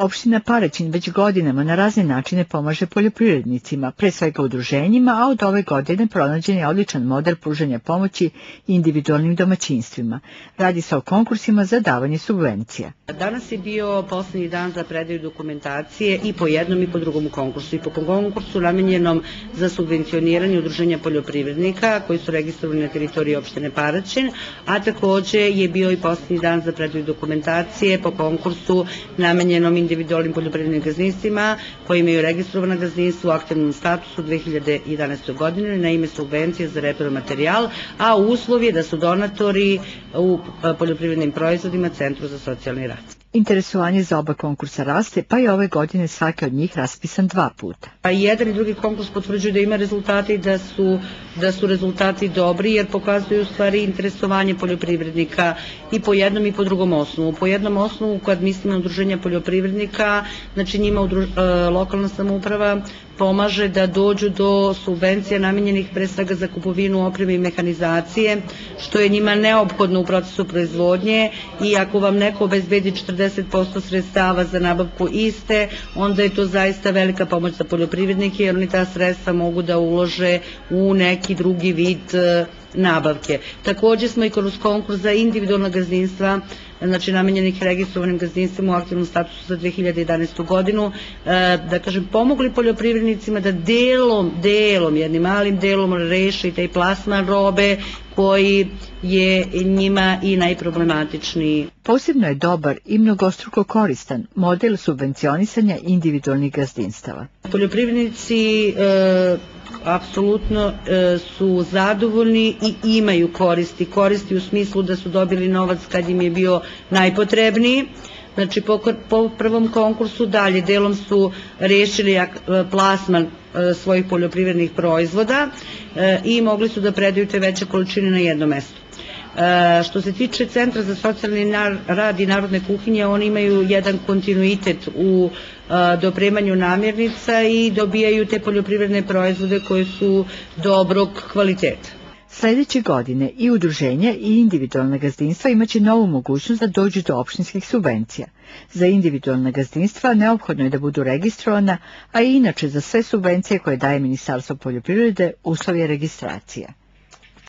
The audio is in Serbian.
Opština Paraćin već godinama na razne načine pomaže poljoprivrednicima, pre svega udruženjima, a od ove godine pronađen je odličan model pružanja pomoći individualnim domaćinstvima. Radi se o konkursima za davanje subvencija. Danas je bio poslednji dan za predaju dokumentacije i po jednom i po drugom konkursu. I po konkursu namenjenom za subvencioniranje udruženja poljoprivrednika koji su registrovani na teritoriji opštine Paraćin, a takođe je bio i poslednji dan za predaju dokumentacije po konkursu namenjenom individualnim poljoprivrednim gazdinstvima koji imaju registrovana gazdinstva u aktivnom statusu 2011. godine na ime subvencije za repromaterijal, a uslov je da su donatori u poljoprivrednim proizvodima Centru za socijalni rad. Interesovanje za oba konkursa raste, pa je ove godine svaki od njih raspisan dva puta. A jedan i drugi konkurs potvrđuju da ima rezultati da su, da su rezultati dobri jer pokazuju u stvari interesovanje poljoprivrednika i po jednom i po drugom osnovu. Po jednom osnovu kad mislimo na udruženja poljoprivrednika, znači njima e, lokalna samouprava pomaže da dođu do subvencija namenjenih pre svega za kupovinu opreme i mehanizacije, što je njima neophodno u procesu proizvodnje i ako vam neko obezbedi 40% sredstava za nabavku iste, onda je to zaista velika pomoć za poljoprivrednike jer oni ta sredstva mogu da ulože u neki drugi vid e, nabavke. Takođe smo i kroz konkurs za individualna gazdinstva znači namenjenih registrovanim gazdinstvima u aktivnom statusu za 2011. godinu, e, da kažem, pomogli poljoprivrednicima da delom, delom, jednim malim delom reše i taj plasman robe koji je njima i najproblematičniji. Posebno je dobar i mnogostruko koristan model subvencionisanja individualnih gazdinstava. Poljoprivrednici e, apsolutno e, su zadovoljni i imaju koristi. Koristi u smislu da su dobili novac kad im je bio najpotrebniji. Znači, po, po prvom konkursu dalje delom su rešili e, plasman e, svojih poljoprivrednih proizvoda e, i mogli su da predaju te veće količine na jedno mesto. E, što se tiče Centra za socijalni rad i narodne kuhinje, oni imaju jedan kontinuitet u e, dopremanju namirnica i dobijaju te poljoprivredne proizvode koje su dobrog kvaliteta. Sledeće godine i udruženja i individualna gazdinstva imaće novu mogućnost da dođu do opštinskih subvencija. Za individualna gazdinstva neophodno je da budu registrovana, a i inače za sve subvencije koje daje Ministarstvo poljoprivrede uslov je registracija.